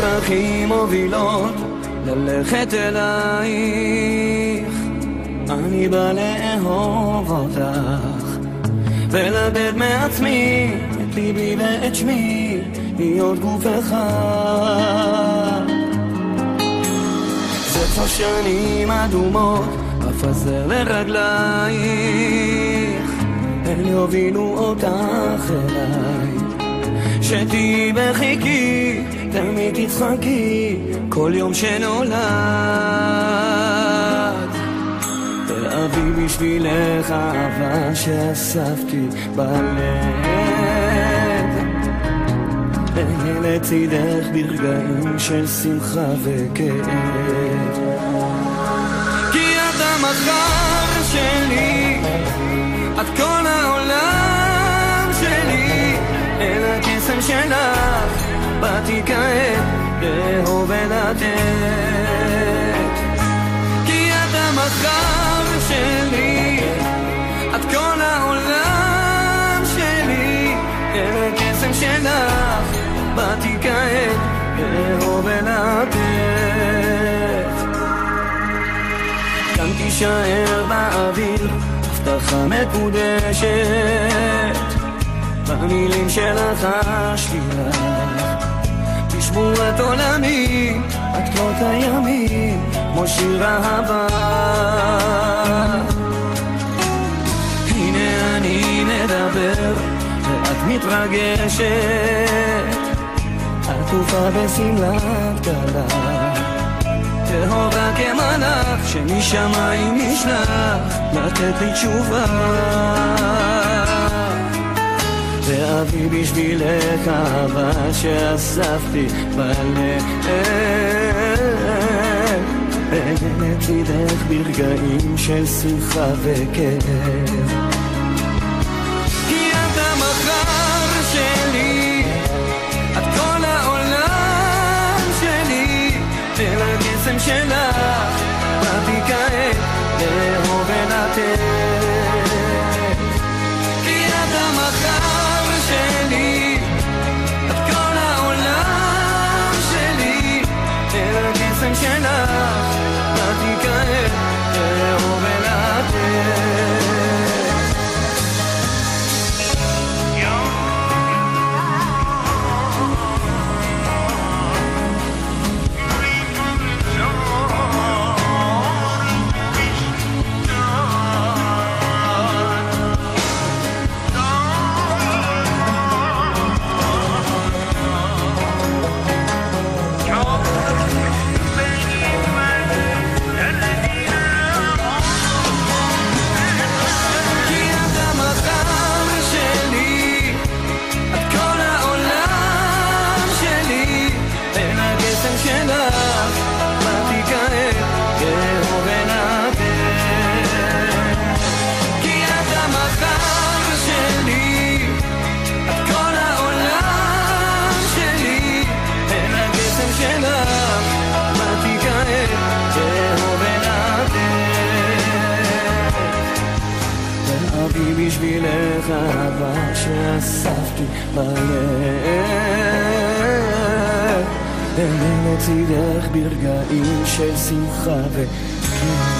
דרכים מובילות ללכת אלייך. אני בא לאהוב אותך, ולתת מעצמי את ליבי ואת שמי, להיות גוף אחד. כבר שנים אדומות, אפזר לרגלייך, הם יובילו אותך אליי. שתהיי בחיקי, תמיד תצחקי, כל יום שנולד. ואביא בשבילך אהבה שאספתי בלב. אהיה לצידך ברגעים של שמחה וכאב. כי את המחר שלי, את כל העולם שלי, אל הקסם שלך, באתי כעת הקסם שלך, באתי כעת לאהוב ולתת. כאן תישאר באוויר, הבטחה מקודשת, במילים שלך חשתי לך, תשמורת עולמי, את כל הימים, כמו שיר אהבה. מתרגשת, עטופה בשמלת כלה. טהורה כמלאך שמשמיים נשלח לתת לי תשובה. ואביא בשבילך אהבה שאספתי בלב. אהיה לצידך ברגעים של שמחה וכאב ואביא בשבילך אהבה שאספתי בלב. אהיה לצידך ברגעים של שמחה וכאב.